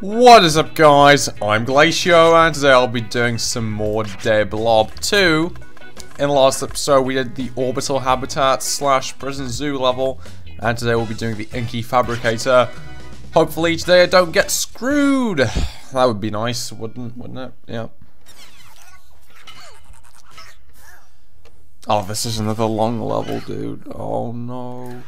What is up guys, I'm Glaceo and today I'll be doing some more de Blob 2. In the last episode we did the Orbital Habitat slash Prison Zoo level and today we'll be doing the Inky Fabricator. Hopefully today I don't get screwed. That would be nice, wouldn't, wouldn't it? Yeah. Oh, this is another long level, dude. Oh no.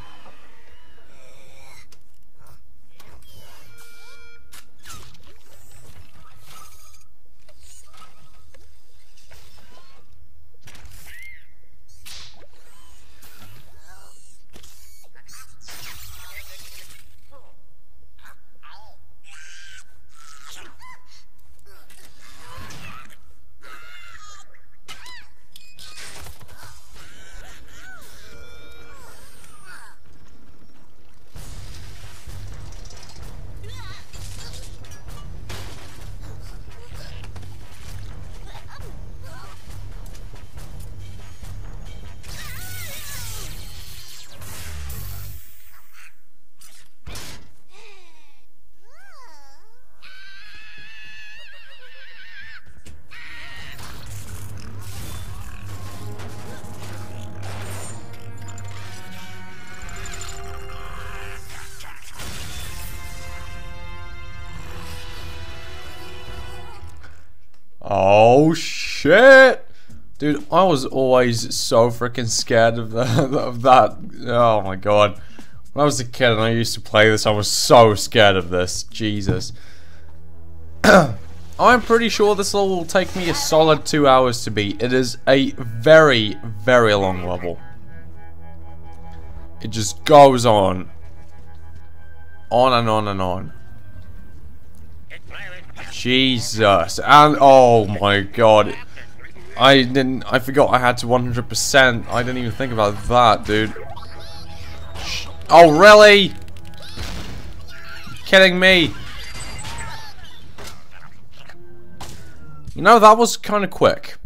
Oh shit! Dude, I was always so freaking scared of, the, of that. Oh my god. When I was a kid and I used to play this, I was so scared of this. Jesus. I'm pretty sure this will take me a solid two hours to beat. It is a very, very long level. It just goes on. On and on and on. Jesus. And, oh my god. I didn't, I forgot I had to 100%. I didn't even think about that, dude. Oh, really? kidding me? You know, that was kind of quick.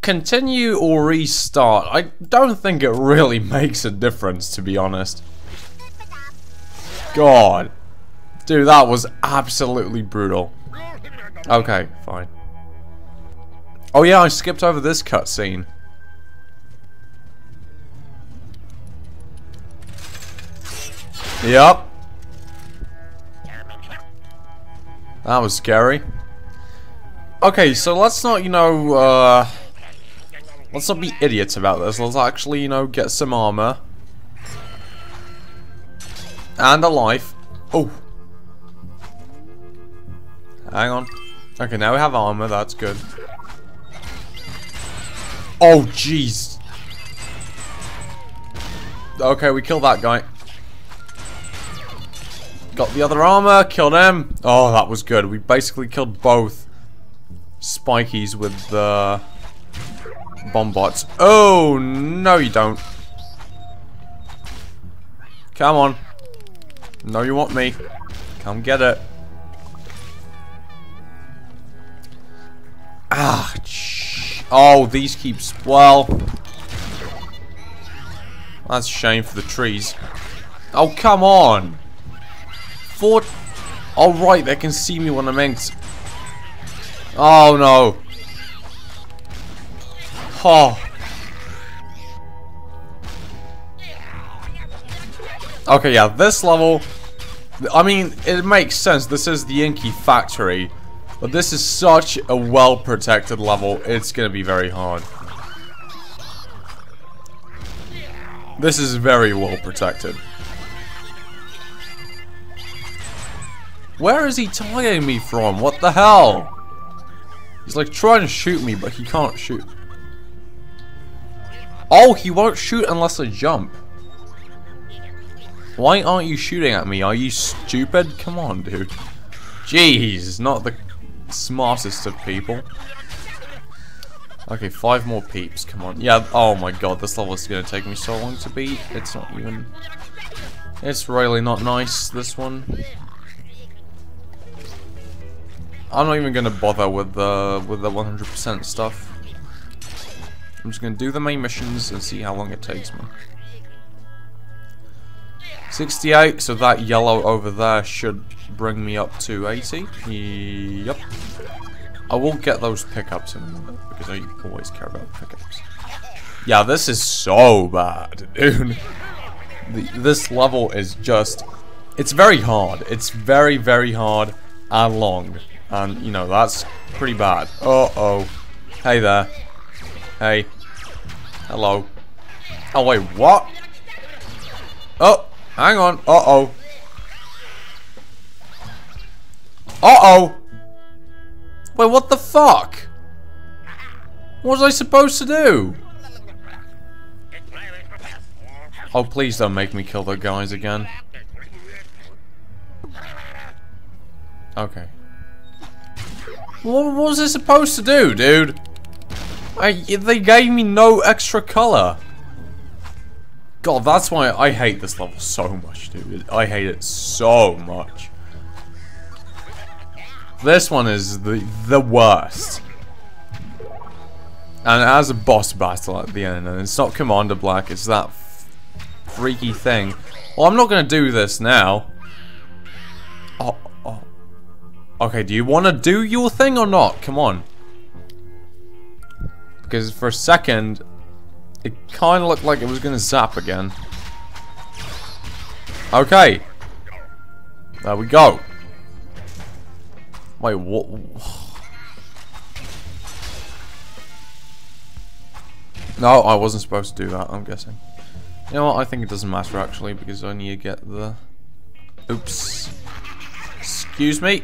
Continue or restart. I don't think it really makes a difference, to be honest. God. Dude, that was absolutely brutal. Okay, fine. Oh yeah, I skipped over this cutscene. Yep. That was scary. Okay, so let's not, you know, uh... Let's not be idiots about this. Let's actually, you know, get some armor. And a life. Oh. Hang on. Okay, now we have armor. That's good. Oh, jeez. Okay, we killed that guy. Got the other armor. Killed him. Oh, that was good. We basically killed both spikies with the bomb bots. Oh, no you don't. Come on. No, you want me. Come get it. Ah, oh, these keeps well. That's a shame for the trees. Oh, come on. Four. Oh, right, they can see me when I'm in. Oh, no. Oh. Okay, yeah, this level... I mean, it makes sense. This is the Inky factory. But this is such a well-protected level, it's gonna be very hard. This is very well protected. Where is he targeting me from? What the hell? He's like trying to shoot me, but he can't shoot. Oh, he won't shoot unless I jump. Why aren't you shooting at me? Are you stupid? Come on, dude. Jeez, not the smartest of people. Okay, five more peeps, come on. Yeah, oh my god, this level is to take me so long to beat. It's not even... It's really not nice, this one. I'm not even to bother with the with the 100% stuff. I'm just to do the main missions and see how long it takes me. 68, so that yellow over there should bring me up to 80. Yep. I will get those pickups in a minute, because I always care about pickups. Yeah, this is so bad, dude. The, this level is just... It's very hard. It's very, very hard and long. And, you know, that's pretty bad. Uh-oh. Hey there. Hey. Hello. Oh, wait, what? Oh, hang on. Uh-oh. Uh-oh. Wait, what the fuck? What was I supposed to do? Oh, please don't make me kill the guys again. Okay. What, was I supposed to do, dude? I, they gave me no extra color. God, that's why I hate this level so much, dude. I hate it so much. This one is the the worst. And it has a boss battle at the end, and it's not Comrade Black, it's that freaky thing. Well, I'm not to do this now. Oh, oh. Okay, do you want to do your thing or not? Come on. Because for a second, it kind of looked like it was going to zap again. Okay. There we go. Wait, what? No, I wasn't supposed to do that, I'm guessing. You know what, I think it doesn't matter actually, because I need to get the... Oops. Excuse me?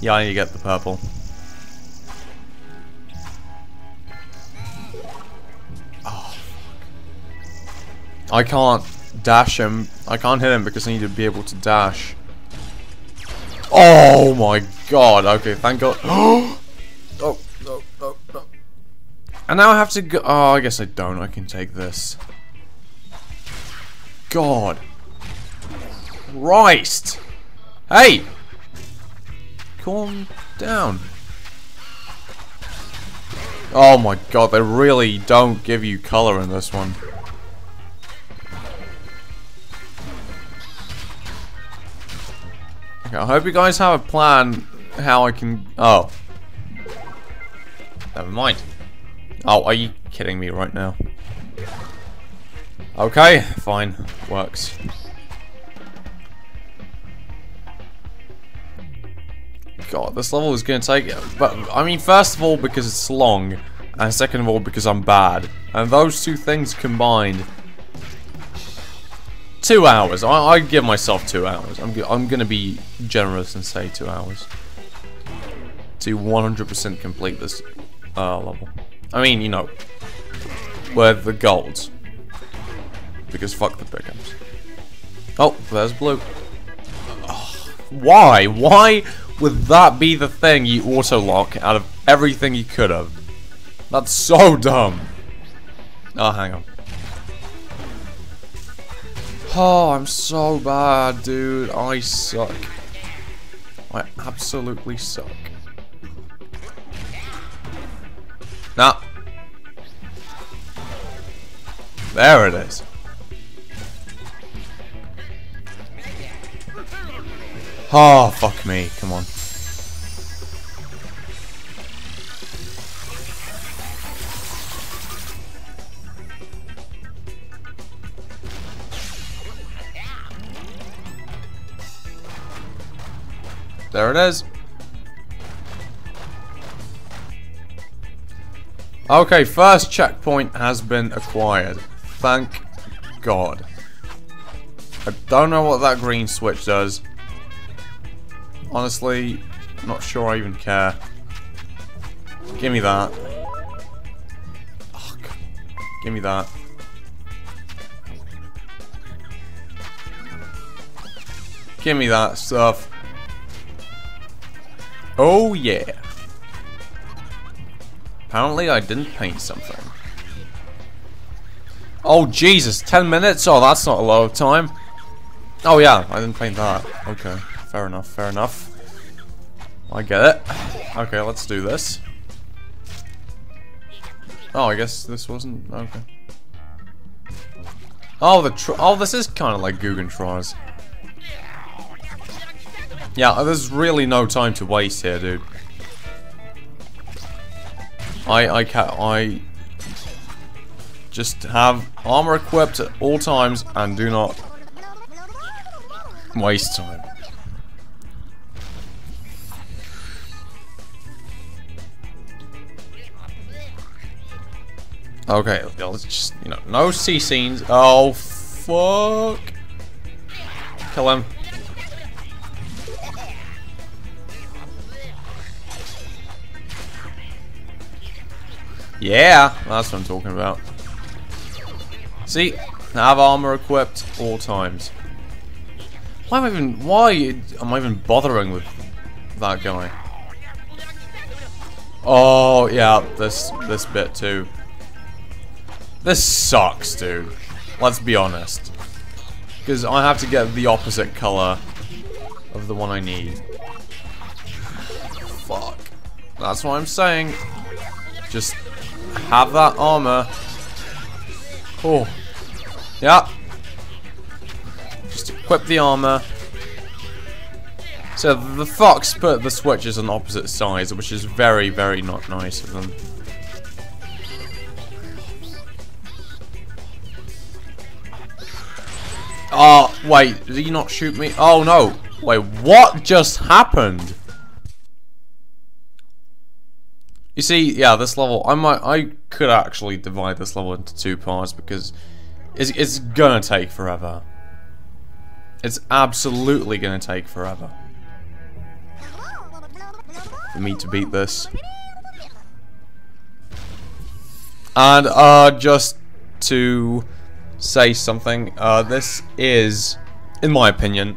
Yeah, I need to get the purple. I can't dash him. I can't hit him because I need to be able to dash. Oh my god, okay, thank god. oh, no, no, no. And now I have to go- oh, I guess I don't, I can take this god. Christ. Hey! Calm down. Oh my god, they really don't give you color in this one. Okay, I hope you guys have a plan how I can... Oh. Never mind. Oh, are you kidding me right now? Okay, fine. Works. God, this level is going to take... But, I mean, first of all, because it's long. And second of all, because I'm bad. And those two things combined... Two hours. I, I give myself two hours. I'm, I'm going to be generous and say two hours. To 100% complete this uh, level. I mean, you know, with the golds because fuck the pickups. Oh, there's blue. Oh, why? Why would that be the thing you auto-lock out of everything you could have? That's so dumb. Oh, hang on. Oh, I'm so bad, dude. I suck. I absolutely suck. Nah. There it is. Oh, fuck me. Come on. There it is. Okay, first checkpoint has been acquired. Thank God. I don't know what that green switch does. Honestly, not sure I even care. Give me that. Oh, give me that. Give me that stuff. Oh yeah. Apparently I didn't paint something. Oh Jesus, 10 minutes? Oh, that's not a lot of time. Oh yeah, I didn't paint that. Okay. Fair enough, fair enough. I get it. Okay, let's do this. Oh, I guess this wasn't... okay. Oh, the tr oh, this is kind of like Guggentrons. Yeah, there's really no time to waste here, dude. I I can I just have armor equipped at all times and do not waste time. Okay, let's just, you know, no C scenes. Oh, fuck. Kill him. Yeah, that's what I'm talking about. See, I have armor equipped all times. Why am I even, why am I even bothering with that guy? Oh, yeah, this, this bit too. This sucks, dude. Let's be honest. Because I have to get the opposite color of the one I need. Fuck. That's what I'm saying. Just have that armor. Oh. Yeah. Just equip the armor. So the fox put the switches on opposite sides, which is very, very not nice of them. Oh, wait, did he not shoot me? Oh, no. Wait, what just happened? You see, yeah, this level, I might, I could actually divide this level into two parts because it's, it's gonna take forever. It's absolutely gonna take forever. For me to beat this. And, uh, just to say something. Uh, this is, in my opinion,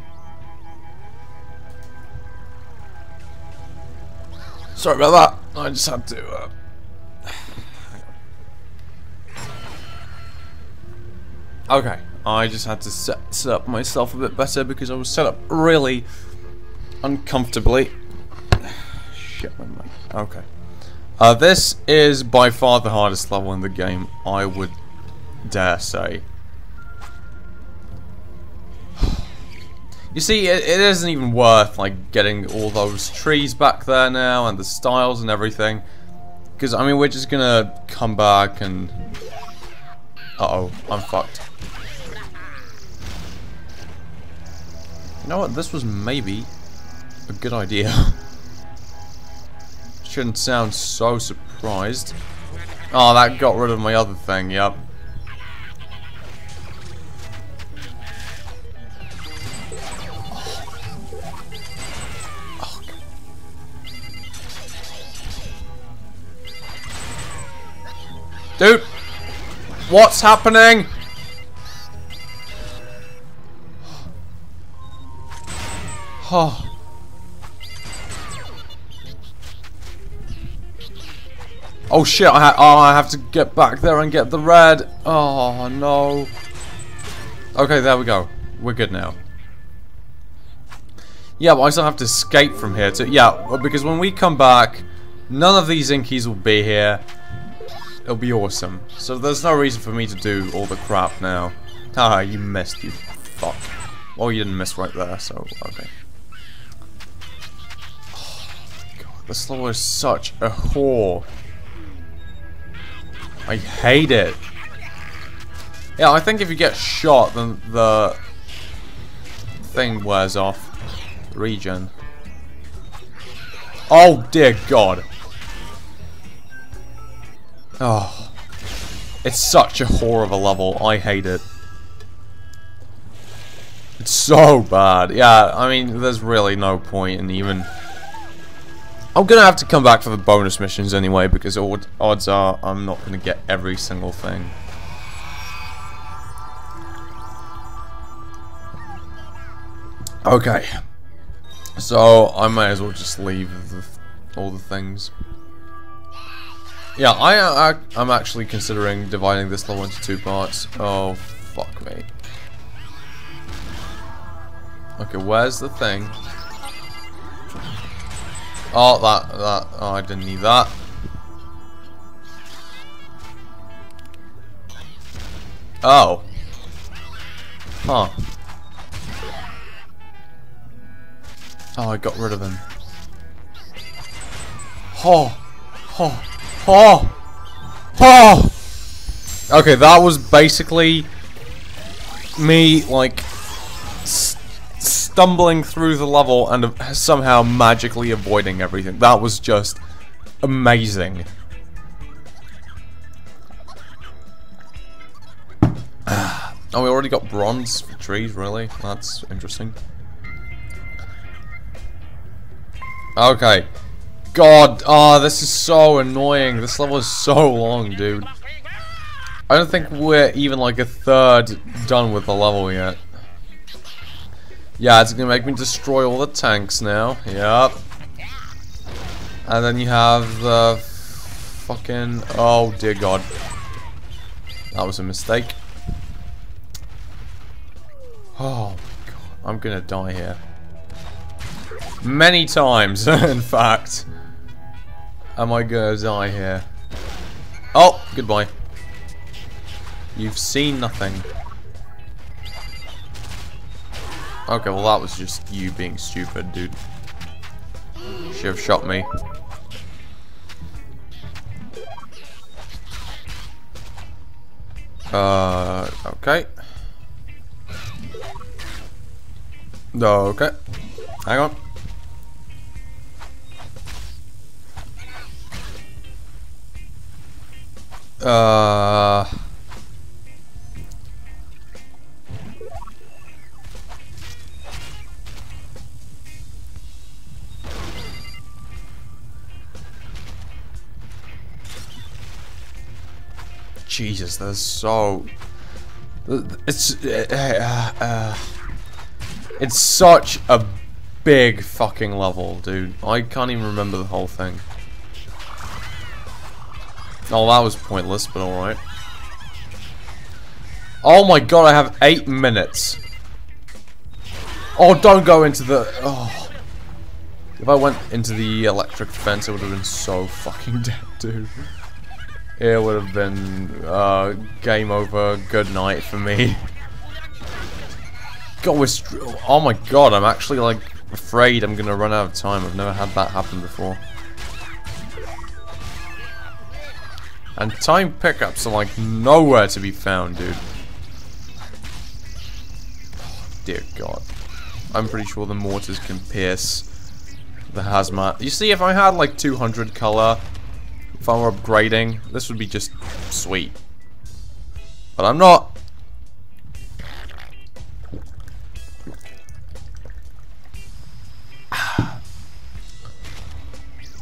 sorry about that. I just had to. Uh, okay, I just had to set, set up myself a bit better because I was set up really uncomfortably. Shit, my mic. Okay. Uh, this is by far the hardest level in the game, I would dare say. You see, it, it isn't even worth, like, getting all those trees back there now, and the styles and everything. Because, I mean, we're just gonna come back and... Uh-oh, I'm fucked. You know what, this was maybe a good idea. Shouldn't sound so surprised. Oh, that got rid of my other thing, yep. Oh. Dude! What's happening? Oh. Oh shit, I, oh, I have to get back there and get the red. Oh no. Okay, there we go. We're good now. Yeah, but I still have to escape from here too. Yeah, because when we come back, none of these Inkies will be here. It'll be awesome. So there's no reason for me to do all the crap now. Ah, you missed, you fuck. Well, you didn't miss right there, so, okay. Oh, God, this level is such a whore. I hate it. Yeah, I think if you get shot, then the thing wears off. Regen. Oh, dear God. Oh. It's such a whore of a level. I hate it. It's so bad. Yeah, I mean, there's really no point in even... I'm gonna have to come back for the bonus missions anyway, because odds are I'm not gonna get every single thing. Okay. So, I might as well just leave the, all the things. Yeah, I, uh, I, I'm actually considering dividing this level into two parts. Oh, fuck me. Okay, where's the thing? Oh, that, that, oh, I didn't need that. Oh. Huh. Oh, I got rid of him. Oh! Oh! Oh! Oh! Okay, that was basically me, like, st stumbling through the level and somehow magically avoiding everything. That was just amazing. oh, we already got bronze trees, really? That's interesting. Okay. God, oh, this is so annoying. This level is so long, dude. I don't think we're even like a third done with the level yet. Yeah, it's gonna make me destroy all the tanks now. Yep. And then you have the fucking... Oh, dear God. That was a mistake. Oh, God. I'm gonna die here. Many times, in fact. Am I gonna die here? Oh, goodbye. You've seen nothing. Okay, well that was just you being stupid, dude. Should have shot me. Uh, okay. Okay. Hang on. Uh... Jesus, there's so... It's... Uh, uh, it's such a big fucking level, dude. I can't even remember the whole thing. Oh, that was pointless, but alright. Oh my god, I have eight minutes. Oh, don't go into the... Oh. If I went into the electric fence, it would have been so fucking dead, dude. It would have been uh, game over, good night for me. God, we're oh my god, I'm actually like afraid I'm gonna run out of time. I've never had that happen before. And time pickups are like nowhere to be found, dude. Oh, dear god. I'm pretty sure the mortars can pierce the hazmat. You see, if I had like 200 color, if I were upgrading, this would be just sweet. But I'm not.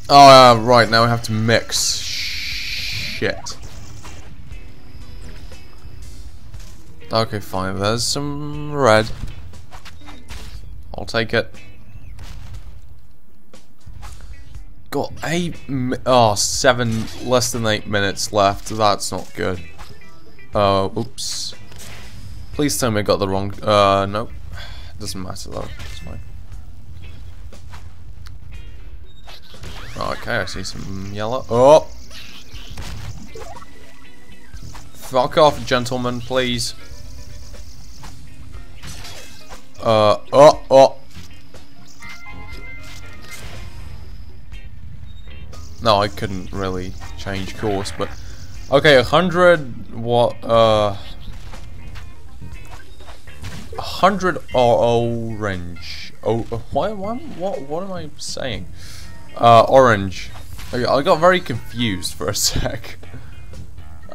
Oh, uh, right, now we have to mix. Shit. Okay, fine, there's some red. I'll take it. got eight, oh, seven, less than eight minutes left. That's not good. Uh, oops. Please tell me I got the wrong, uh, nope. Doesn't matter though, it's fine. Okay, I see some yellow. Oh! Fuck off, gentlemen, please. Uh, oh, oh. No, I couldn't really change course, but... Okay, 100... What, uh... 100 orange. Oh, why, why, what, what am I saying? Uh, orange. I got very confused for a sec.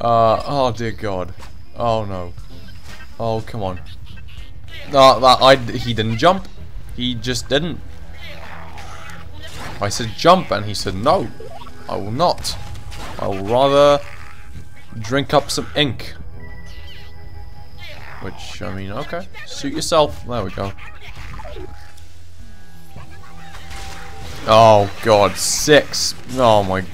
Uh, oh dear god. Oh no. Oh, come on. No, that, I, he didn't jump. He just didn't. I said jump and he said no. I will not. I will rather drink up some ink. Which, I mean, okay. Suit yourself. There we go. Oh, God. Six. Oh, my...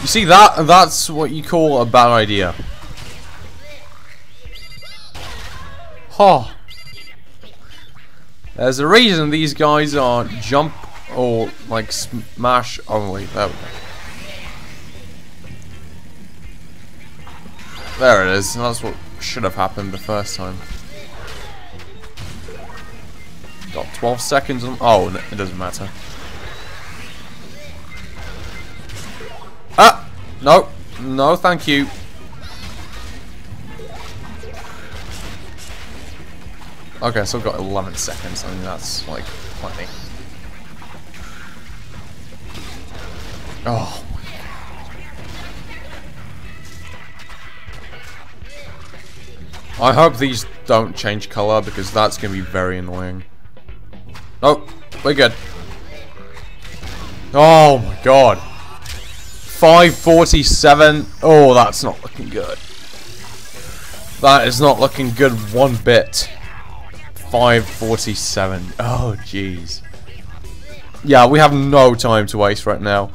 You see, that? that's what you call a bad idea. Huh. There's a reason these guys are jump or, like, smash only. There we go. There it is. That's what should have happened the first time. Got 12 seconds on... Oh, it doesn't matter. No. No, thank you. Okay, so I've got 11 seconds. I mean, that's, like, plenty. Oh. I hope these don't change color because that's going to be very annoying. Oh, we're good. Oh my god. 547. Oh, that's not looking good. That is not looking good one bit. 547. Oh, jeez. Yeah, we have no time to waste right now.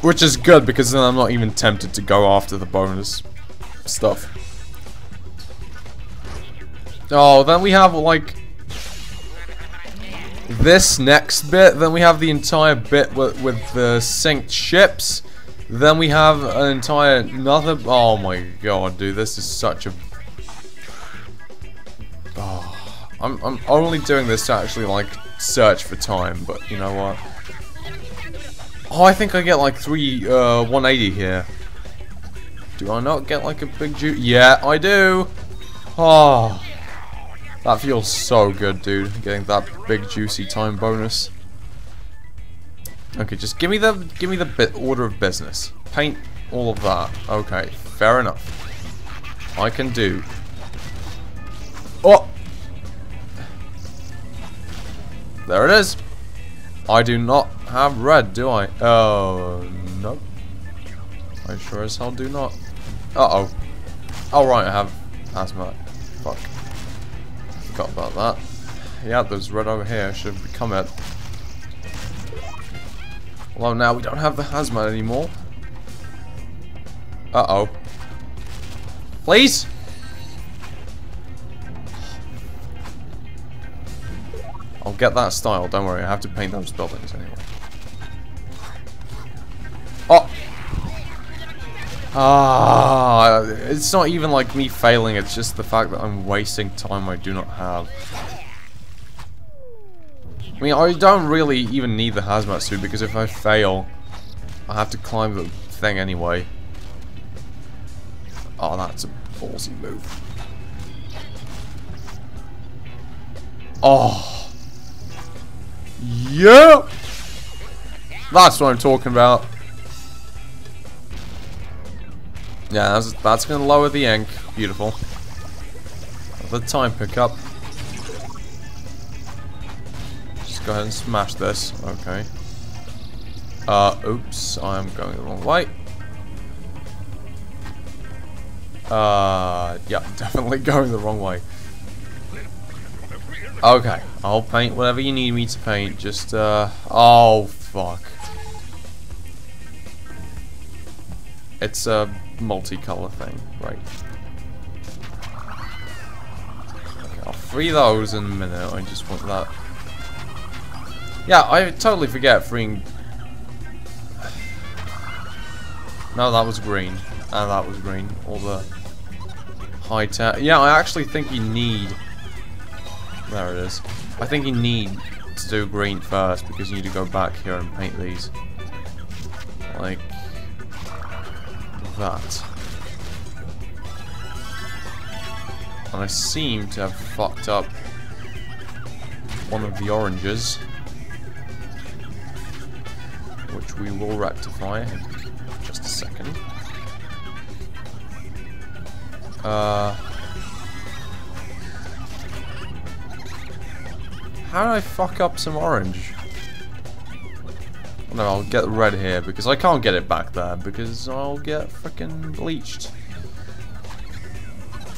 Which is good, because then I'm not even tempted to go after the bonus stuff. Oh, then we have, like... This next bit, then we have the entire bit with, with the synced ships. Then we have an entire another... Oh my god, dude, this is such a... Oh. I'm, I'm only doing this to actually, like, search for time, but you know what? Oh, I think I get, like, three, uh, 180 here. Do I not get, like, a big ju- Yeah, I do! Oh. That feels so good, dude, getting that big, juicy time bonus. Okay, just give me the, give me the order of business. Paint all of that. Okay, fair enough. I can do. Oh! There it is. I do not have red, do I? Uh, oh, no. I sure as hell do not. Uh-oh. Oh, right, I have asthma. Fuck. Forgot about that. Yeah, there's red over here. Should become it. Although now we don't have the hazmat anymore. Uh-oh. Please? I'll get that style, don't worry, I have to paint those buildings anyway. Oh! Ah, it's not even like me failing, it's just the fact that I'm wasting time I do not have. I mean, I don't really even need the hazmat suit because if I fail, I have to climb the thing anyway. Oh, that's a ballsy move. Oh! Yeah! That's what I'm talking about. Yeah, that's, that's going to lower the ink. Beautiful. The time pickup. Go ahead and smash this. Okay. Uh, oops. I'm going the wrong way. Uh, yeah, definitely going the wrong way. Okay, I'll paint whatever you need me to paint. Just, uh, oh, fuck. It's a multicolor thing, right. Okay, I'll free those in a minute. I just want that. Yeah, I totally forget freeing... No, that was green. And that was green. All the high tech. Yeah, I actually think you need there it is. I think you need to do green first because you need to go back here and paint these. Like that. And I seem to have fucked up one of the oranges. We will rectify in just a second. Uh How do I fuck up some orange? No, I'll get red here because I can't get it back there because I'll get freaking bleached.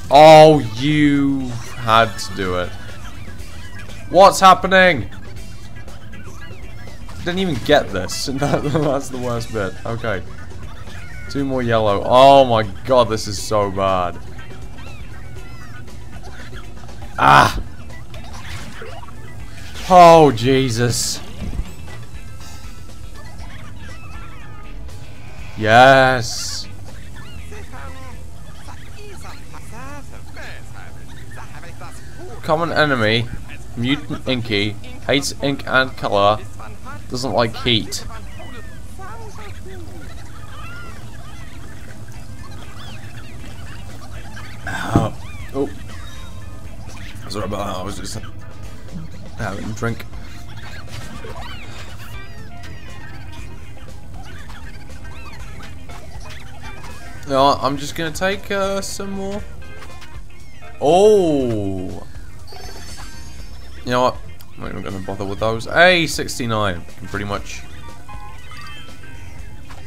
Oh, you had to do it. What's happening? I didn't even get this. That's the worst bit. Okay. Two more yellow. Oh my god, this is so bad. Ah! Oh, Jesus. Yes. Common enemy. Mutant Inky. Hates ink and color. Doesn't like heat. Oh. oh. Sorry about that, I was just having a drink. No, I'm just gonna take uh, some more. Oh! You know what? I'm not even gonna bother with those. A69. can pretty much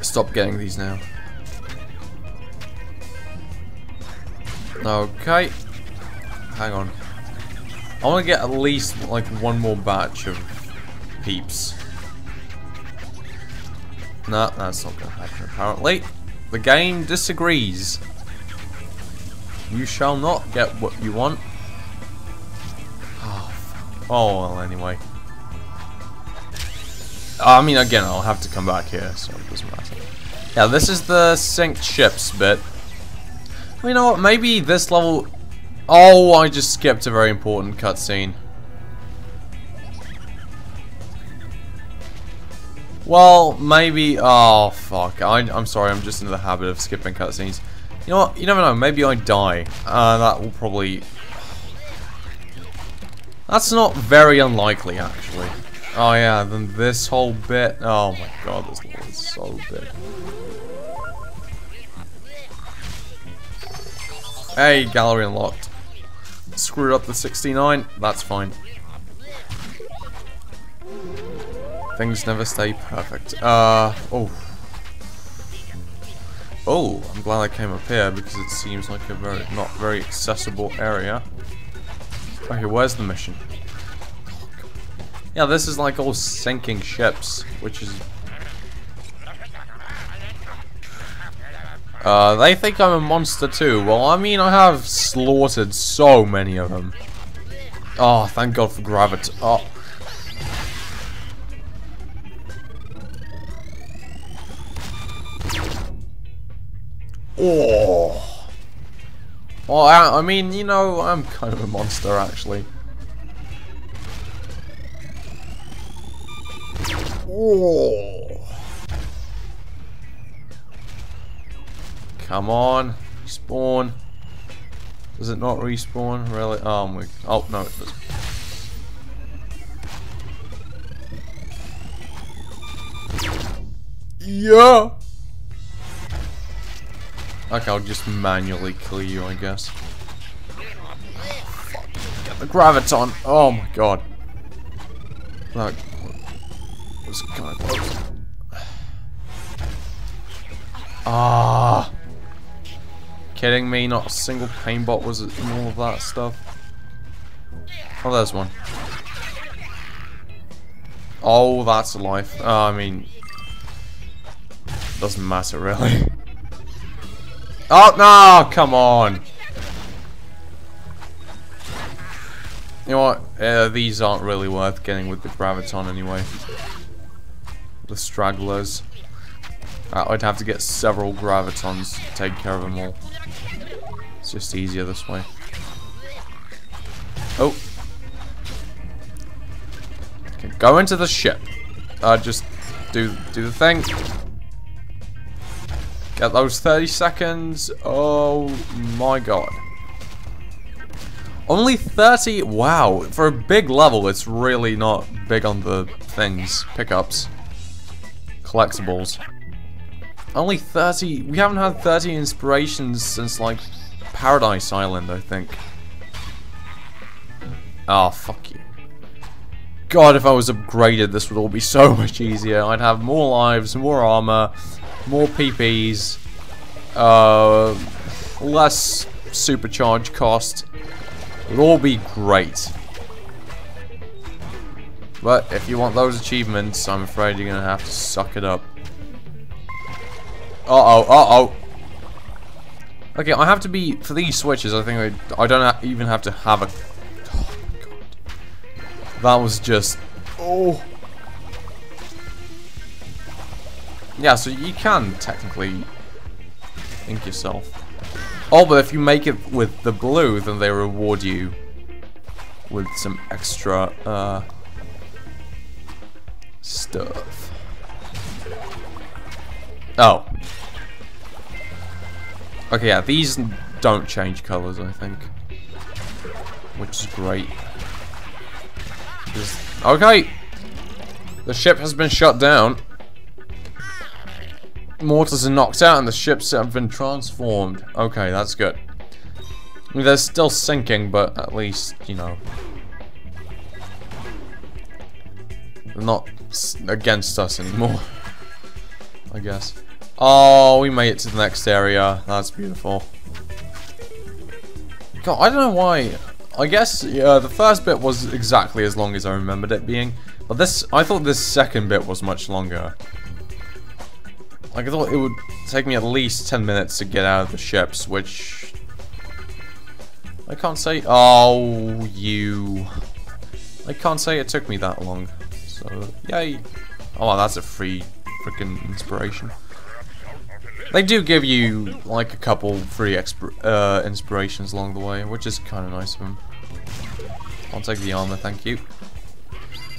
stop getting these now. Okay. Hang on. I want to get at least like one more batch of peeps. No, that's not going to happen apparently. The game disagrees. You shall not get what you want. Oh, well, anyway. I mean, again, I'll have to come back here, so it doesn't matter. Yeah, this is the synced ships bit. Well, you know what, maybe this level... Oh, I just skipped a very important cutscene. Well, maybe... Oh, fuck. I, am sorry, I'm just in the habit of skipping cutscenes. You know what? You never know. Maybe I die. Uh, that will probably... That's not very unlikely, actually. Oh, yeah, then this whole bit... Oh, my God, this level is so big. Hey, gallery unlocked. Screwed up the 69. That's fine. Things never stay perfect. Uh, oh. Oh, I'm glad I came up here because it seems like a very not very accessible area. Okay, where's the mission? Yeah, this is like all sinking ships, which is... Uh, they think I'm a monster too. Well, I mean, I have slaughtered so many of them. Oh, thank God for gravity. Oh. Oh. Well, I, I mean, you know, I'm kind of a monster, actually. Oh. Come on, respawn. Does it not respawn? Really? Oh, my. Oh, no, it does. Yeah. Okay, I'll just manually kill you, I guess. Get the graviton. Oh my god. Was kind of close. Ah. Kidding me? Not a single pain bot was in all of that stuff. Oh, there's one. Oh, that's a life. Oh, I mean, doesn't matter really. Oh, no, come on. You know what? Uh, these aren't really worth getting with the Graviton anyway. The stragglers. Uh, I'd have to get several Gravitons to take care of them all. It's just easier this way. Oh. Okay, go into the ship. Uh, just do do the thing. Get those 30 seconds. Oh my god. Only 30? Wow. For a big level, it's really not big on the things. Pickups. Collectibles. Only 30. We haven't had 30 inspirations since, like, Paradise Island, I think. Oh, fuck you. God, if I was upgraded, this would all be so much easier. I'd have more lives, more armor, more PPs, uh, less supercharge cost. It would all be great. But if you want those achievements, I'm afraid you're gonna have to suck it up. Uh-oh, uh-oh. Okay, I have to be, for these switches, I think I, I don't even have to have a... Oh, God. That was just... Oh... Yeah, so you can technically ink yourself. Oh, but if you make it with the blue, then they reward you with some extra uh, stuff. Oh. Okay, yeah, these don't change colors, I think. Which is great. Okay! The ship has been shut down. Mortars are knocked out and the ships have been transformed. Okay, that's good. They're still sinking, but at least, you know. They're not against us anymore. I guess. Oh, we made it to the next area. That's beautiful. God, I don't know why. I guess yeah, the first bit was exactly as long as I remembered it being. But this, I thought this second bit was much longer. Like, I thought it would take me at least 10 minutes to get out of the ships, which... I can't say... Oh, you... I can't say it took me that long. So, yay. Oh, that's a free freaking inspiration. They do give you, like, a couple free uh, inspirations along the way, which is kind of nice of them. I'll take the armor, thank you.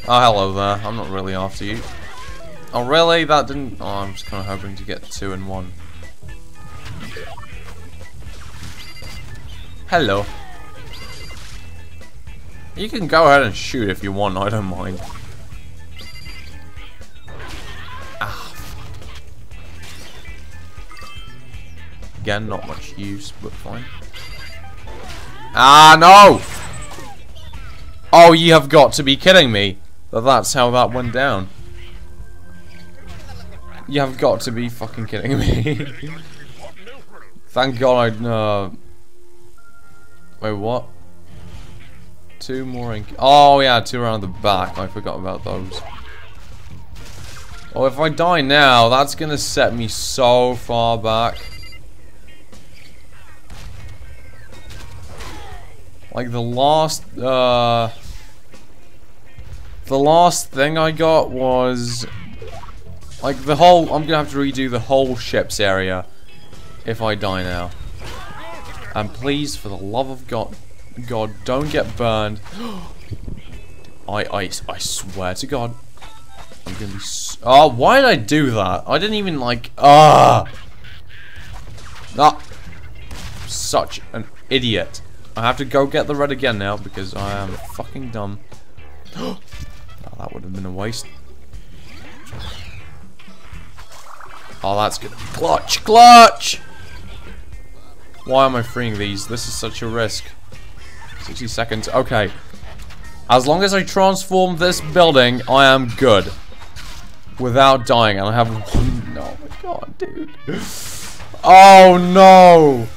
Oh, hello there. I'm not really after you. Oh, really? That didn't... Oh, I'm just kind of hoping to get two in one. Hello. You can go ahead and shoot if you want, I don't mind. Ah. Again, not much use, but fine. Ah, no! Oh, you have got to be kidding me. That that's how that went down. You have got to be fucking kidding me. Thank God I... Uh... Wait, what? Two more ink... Oh, yeah, two around the back. I forgot about those. Oh, if I die now, that's gonna set me so far back. Like the last, uh, the last thing I got was, like the whole, I'm gonna have to redo the whole ship's area if I die now. And please, for the love of God, God, don't get burned. I, I, I swear to God, I'm gonna be. oh, why did I do that? I didn't even like. Ah, ah, such an idiot. I have to go get the red again now because I am fucking dumb. oh, that would have been a waste. Oh, that's good. Clutch! Clutch! Why am I freeing these? This is such a risk. 60 seconds. Okay. As long as I transform this building, I am good. Without dying. And I have. No, oh my god, dude. Oh, no!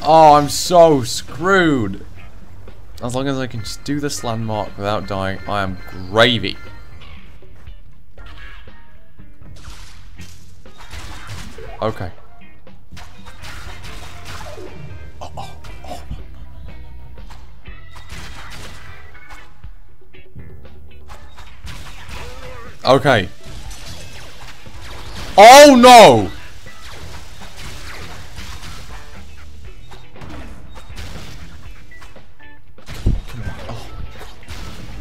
Oh, I'm so screwed. As long as I can just do this landmark without dying, I am gravy. Okay. Oh, oh, oh. Okay. Oh no!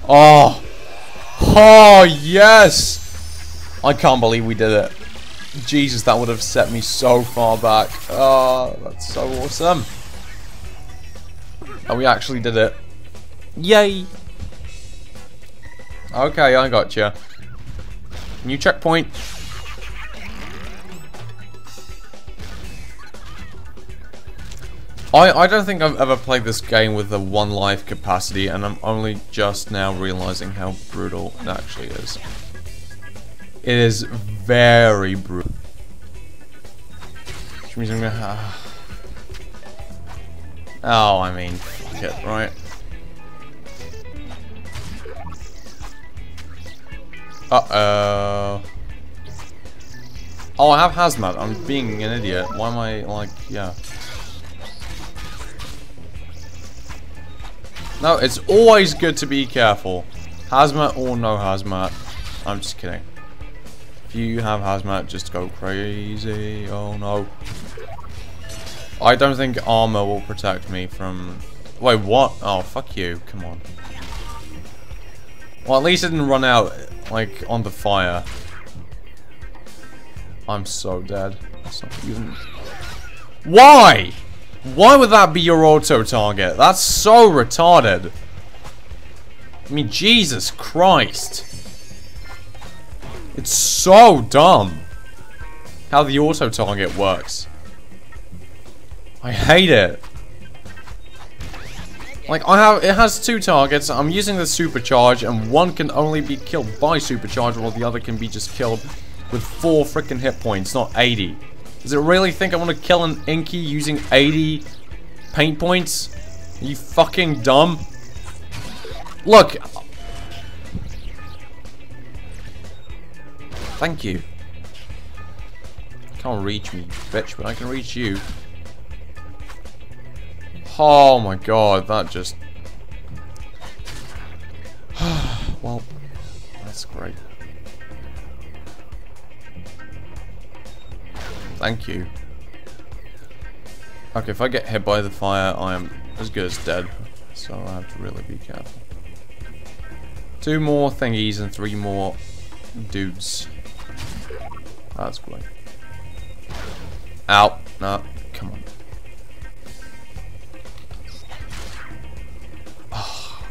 Oh. Oh, yes. I can't believe we did it. Jesus, that would have set me so far back. Oh, that's so awesome. And we actually did it. Yay. Okay, I got you. New checkpoint. I, I don't think I've ever played this game with a one life capacity and I'm only just now realizing how brutal it actually is. It is very brutal. Which means I'm gonna have... Oh, I mean, fuck it, right? Uh-oh. Oh, I have hazmat. I'm being an idiot. Why am I, like, yeah. No, it's always good to be careful. Hazmat or no hazmat. I'm just kidding. If you have hazmat, just go crazy. Oh no. I don't think armor will protect me from... Wait, what? Oh, fuck you. Come on. Well, at least it didn't run out, like, on the fire. I'm so dead. That's not even... Why? Why would that be your auto target? That's so retarded. I mean, Jesus Christ. It's so dumb how the auto target works. I hate it. Like, I have, it has two targets, I'm using the supercharge, and one can only be killed by supercharge, while the other can be just killed with four freaking hit points, not 80. Does it really think I want to kill an Inky using 80 paint points? Are you fucking dumb? Look. Thank you. Can't reach me, bitch, but I can reach you. Oh my god, that just... well, that's great. Thank you. Okay, if I get hit by the fire, I am as good as dead. So I have to really be careful. Two more thingies and three more dudes. That's great. Out. No, come on. Ah.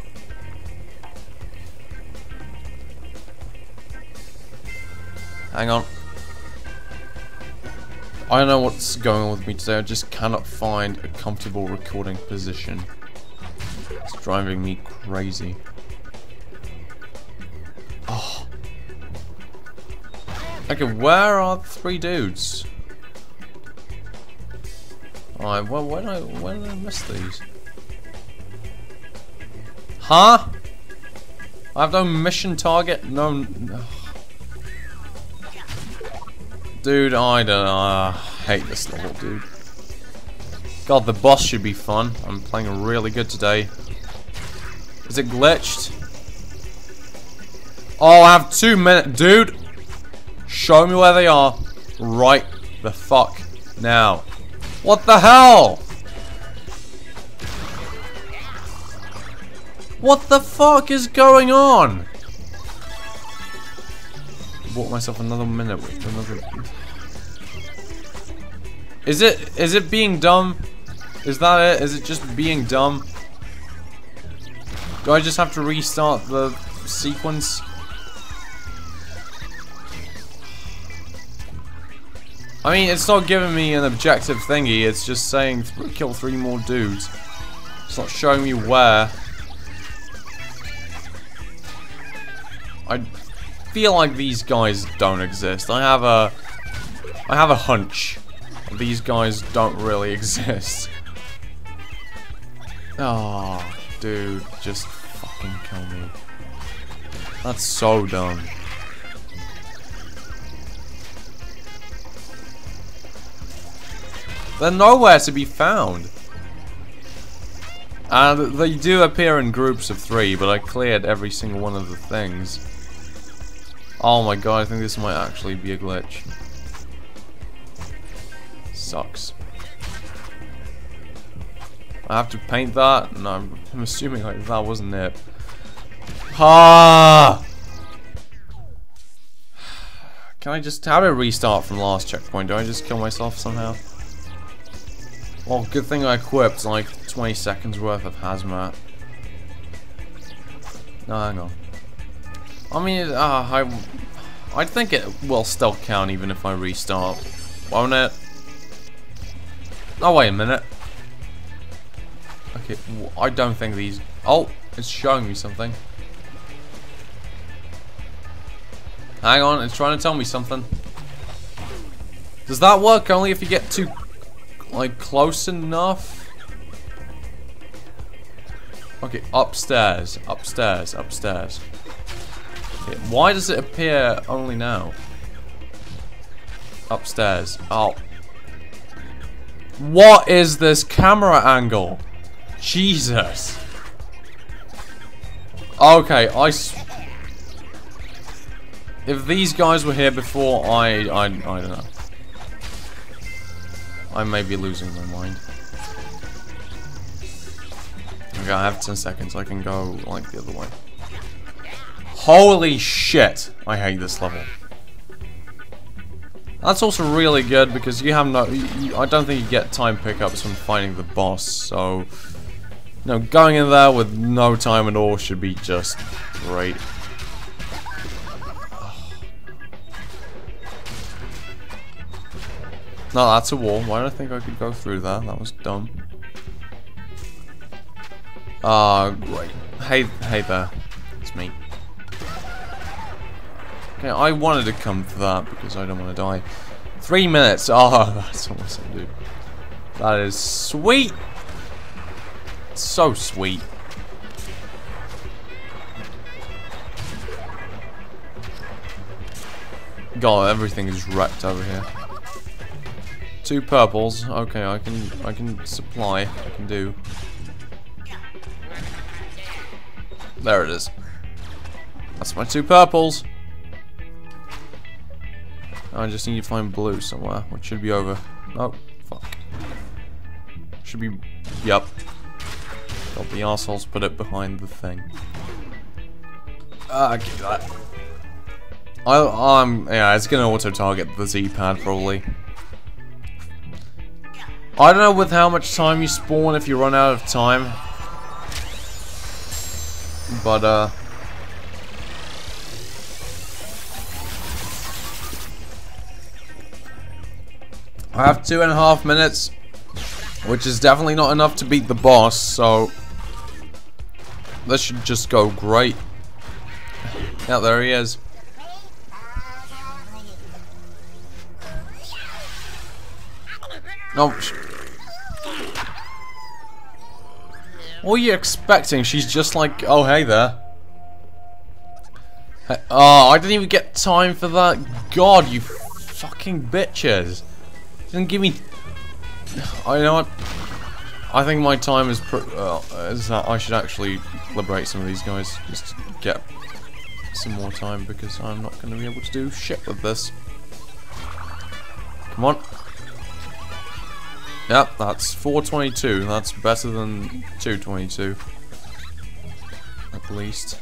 Hang on. I don't know what's going on with me today, I just cannot find a comfortable recording position. It's driving me crazy. Oh. Okay, where are the three dudes? Alright, well, when I, when did I miss these? Huh? I have no mission target? No... Dude, I don't. Uh, I hate this level, dude. God, the boss should be fun. I'm playing really good today. Is it glitched? Oh, I have two minutes. Dude, show me where they are. Right the fuck now. What the hell? What the fuck is going on? bought myself another minute with another... Is it, is it being dumb? Is that it? Is it just being dumb? Do I just have to restart the sequence? I mean, it's not giving me an objective thingy, it's just saying th kill three more dudes. It's not showing me where. I feel like these guys don't exist. I have a... I have a hunch. These guys don't really exist. Oh, dude, just fucking kill me. That's so dumb. They're nowhere to be found. And they do appear in groups of three, but I cleared every single one of the things. Oh my god, I think this might actually be a glitch. Sucks. I have to paint that? No, I'm, I'm assuming like that wasn't it. Ah! Can I just, how do I restart from last checkpoint? Do I just kill myself somehow? Well, good thing I equipped like 20 seconds worth of hazmat. No, hang on. I mean, uh, I, I think it will still count even if I restart, won't it? Oh, wait a minute. Okay, I don't think these... Oh, it's showing me something. Hang on, it's trying to tell me something. Does that work only if you get too, like, close enough? Okay, upstairs, upstairs, upstairs. Why does it appear only now? Upstairs. Oh. What is this camera angle? Jesus. Okay, I... if these guys were here before, I, I, I don't know. I may be losing my mind. Okay, I have 10 seconds. I can go, like, the other way. Holy shit! I hate this level. That's also really good because you have no... You, I don't think you get time pickups from fighting the boss, so... You know, going in there with no time at all should be just great. No, that's a wall. Why did I think I could go through that? That was dumb. Ah, uh, great. Hey, hey there. It's me. Okay, I wanted to come for that because I don't want to die. Three minutes. Oh, that's awesome, dude. That is sweet. So sweet. God, everything is wrecked over here. Two purples. Okay, I can I can supply. I can do. There it is. That's my two purples. I just need to find blue somewhere, which should be over. Oh, fuck. Should be. Yep. Got the assholes put it behind the thing. Ah, uh, get that. I, I'm. Yeah, it's gonna auto target the Z pad probably. I don't know with how much time you spawn if you run out of time. But, uh... I have two and a half minutes, which is definitely not enough to beat the boss, so... This should just go great. Yeah, there he is. No, What are you expecting? She's just like, oh, hey there. Hey, oh, I didn't even get time for that. God, you fucking bitches. Didn't give me... I know what... I think my time is, uh, is that I should actually liberate some of these guys. Just get some more time because I'm not going to be able to do shit with this. Come on. Yep, that's 422. That's better than 222. At least.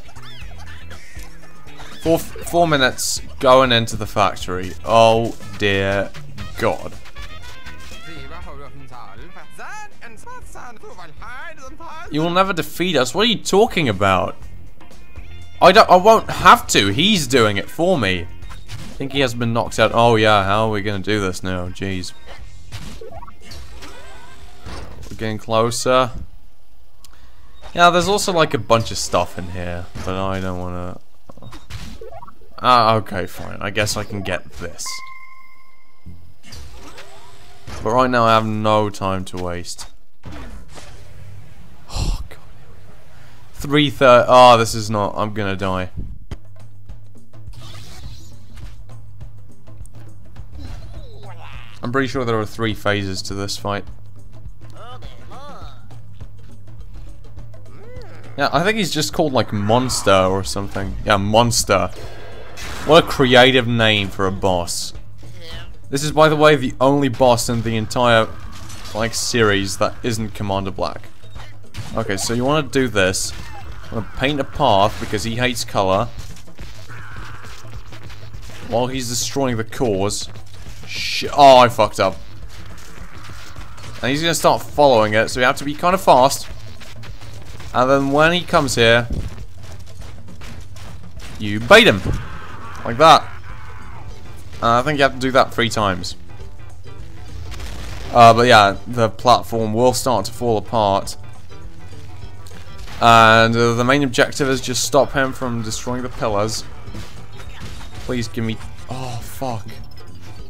Four, four minutes going into the factory. Oh dear God. You will never defeat us. What are you talking about? I don't. I won't have to. He's doing it for me. I think he has been knocked out. Oh yeah, how are we gonna do this now? Jeez. We're getting closer. Yeah, there's also like a bunch of stuff in here, but I don't want to... Ah, okay, fine. I guess I can get this. But right now I have no time to waste. Oh, God. Three thirty. Oh, this is not... I'm gonna die. I'm pretty sure there are three phases to this fight. Yeah, I think he's just called like Monster or something. Yeah, Monster. What a creative name for a boss. This is, by the way, the only boss in the entire, like, series that isn't Comrade Black. Okay, so you want to do this. I'm gonna paint a path because he hates color. While he's destroying the cores. Shit. Oh, I fucked up. And he's gonna start following it, so we have to be kind of fast. And then when he comes here, you bait him. Like that. Uh, I think you have to do that three times. Uh, but yeah, the platform will start to fall apart. And uh, the main objective is just stop him from destroying the pillars. Please give me... Oh, fuck.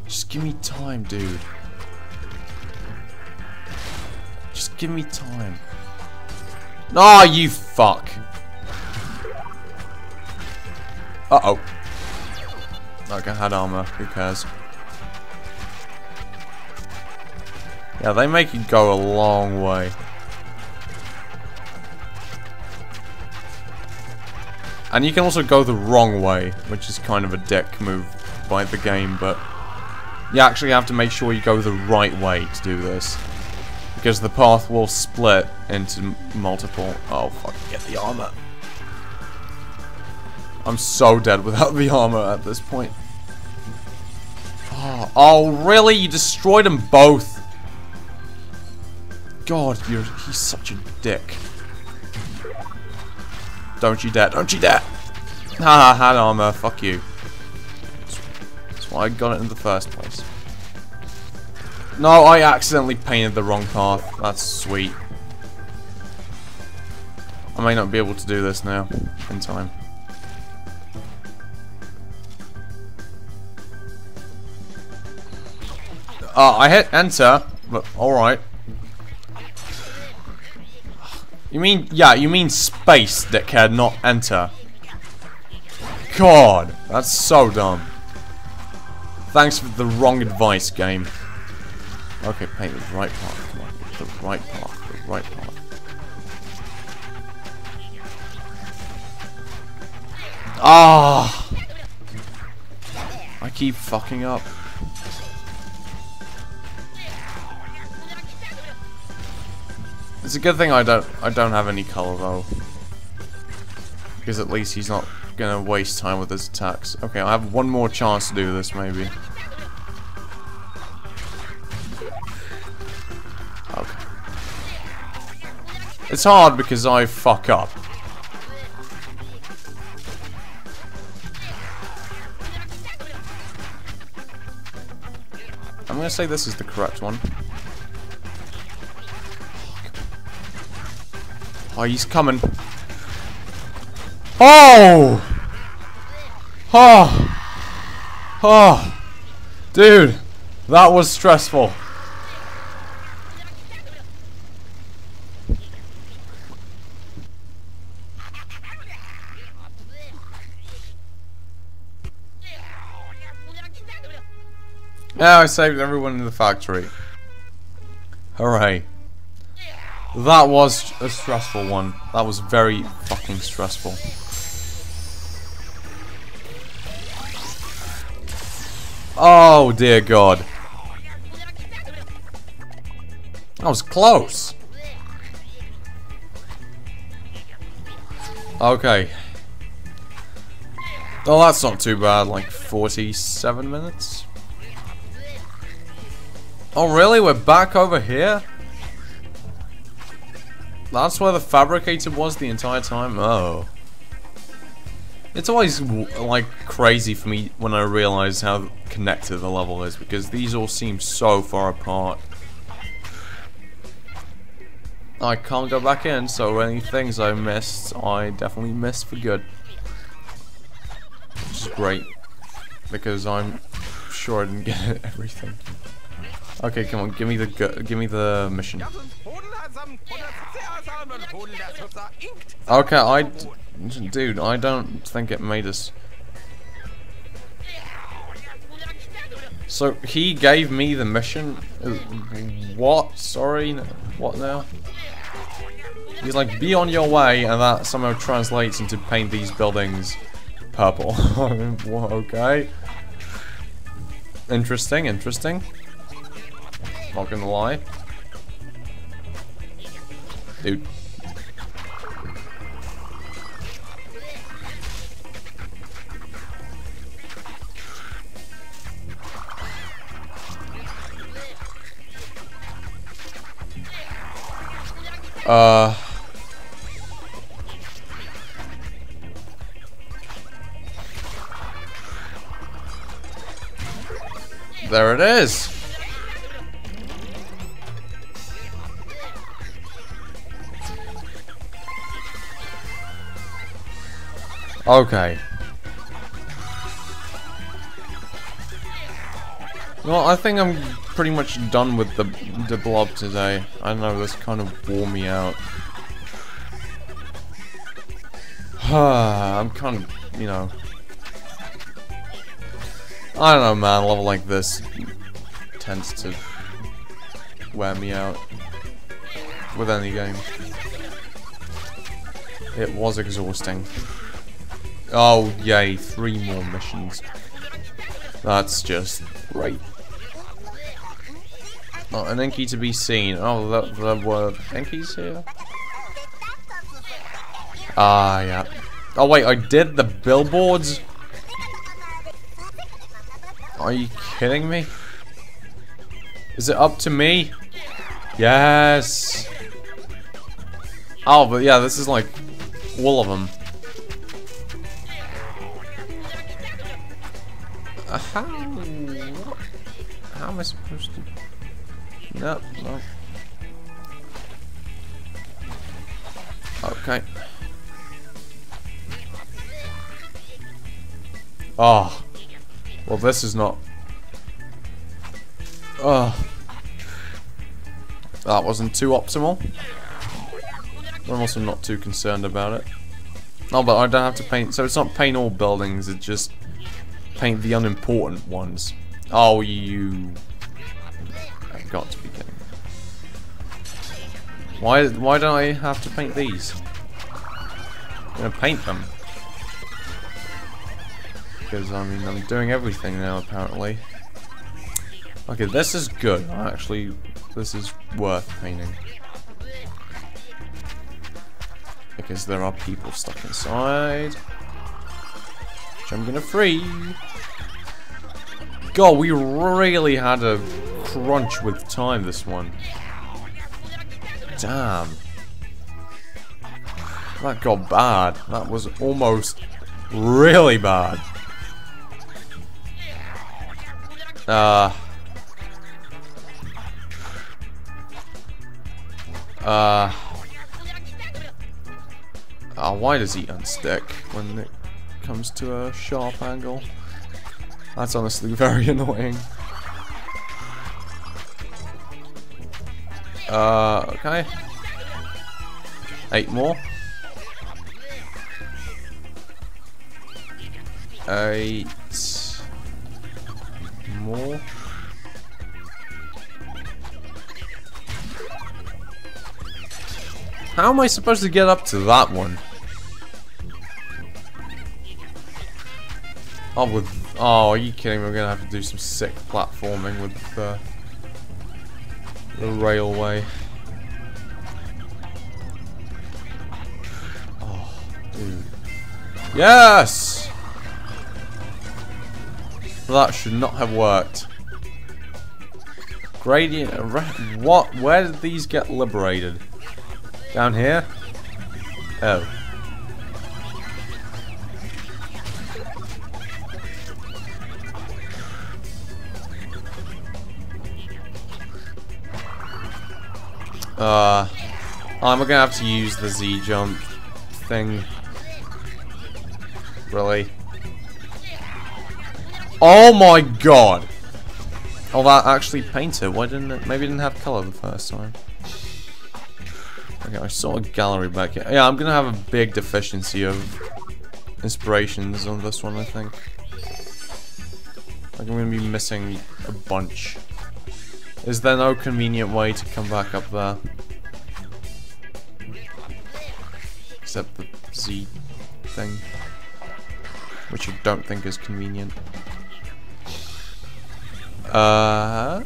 Just give me time, dude. Just give me time. Oh, you fuck. Uh-oh. Okay, I had armor. Who cares? Yeah, they make you go a long way. And you can also go the wrong way, which is kind of a dick move by the game, but you actually have to make sure you go the right way to do this. Because the path will split into multiple... Oh, fuck, get the armor. I'm so dead without the armor at this point. Oh, oh really? You destroyed them both. God, you're he's such a dick. Don't you dare, don't you dare! Ha had armor, fuck you. That's why I got it in the first place. No, I accidentally painted the wrong path. That's sweet. I may not be able to do this now, in time. Oh, I hit enter, but alright. You mean, yeah, you mean space, dickhead, not enter. God, that's so dumb. Thanks for the wrong advice, game. Okay, paint the right part. come on. The right part. the right part. Ah! Oh. I keep fucking up. It's a good thing I don't I don't have any color though. Because at least he's not gonna waste time with his attacks. Okay, I have one more chance to do this maybe. It's hard because I fuck up. I'm gonna say this is the correct one. Oh, he's coming. Oh! Oh! Oh! Dude, that was stressful. Yeah, I saved everyone in the factory. Hooray. That was a stressful one. That was very fucking stressful. Oh dear god. That was close. Okay. Oh, that's not too bad. Like 47 minutes? Oh, really? We're back over here? That's where the fabricator was the entire time? Oh. It's always, like, crazy for me when I realize how connected the level is, because these all seem so far apart. I can't go back in, so any things I missed, I definitely missed for good. Which is great, because I'm sure I didn't get everything. Okay, come on, give me the give me the mission. Okay, I, dude, I don't think it made us. So he gave me the mission. Uh, what? Sorry, what now? He's like, be on your way, and that somehow translates into paint these buildings purple. okay. Interesting, interesting. Not gonna lie. Dude. Uh... There it is. Okay. Well, I think I'm pretty much done with the, the blob today. I know, this kind of wore me out. I'm kind of, you know... I don't know, man. A level like this tends to wear me out with any game. It was exhausting. Oh, yay, three more missions. That's just great. Not an Inky to be seen. Oh, there, there were Inkies here? Ah, yeah. Oh wait, I did the billboards? Are you kidding me? Is it up to me? Yes! Oh, but yeah, this is like all of them. Am I supposed to? No. Okay. Oh. Well, this is not... Oh. That wasn't too optimal. I'm also not too concerned about it. Oh, but I don't have to paint... So it's not paint all buildings, it's just paint the unimportant ones. Oh, you... I've got to be kidding. Why, why don't I have to paint these? I'm gonna paint them. Because, I mean, I'm doing everything now, apparently. Okay, this is good. Actually, this is worth painting. Because there are people stuck inside. Which I'm gonna free. God, we really had a crunch with time this one. Damn. That got bad. That was almost really bad. Uh. Uh. Uh, why does he unstick when it comes to a sharp angle? That's honestly very annoying. Uh, okay. Eight more. Eight more. How am I supposed to get up to that one? Oh, with oh, are you kidding me? We're gonna have to do some sick platforming with uh, the railway. Oh, dude. Yes! That should not have worked. Gradient, what? Where did these get liberated? Down here? Oh. Uh, I'm gonna have to use the Z jump thing. Really? Oh my god! Oh, that actually painted. Why didn't it? Maybe it didn't have color the first time. Okay, I saw a gallery back here. Yeah, I'm gonna have a big deficiency of inspirations on this one, I think. Like, I'm gonna be missing a bunch. Is there no convenient way to come back up there? Except the Z thing. Which I don't think is convenient. Uh...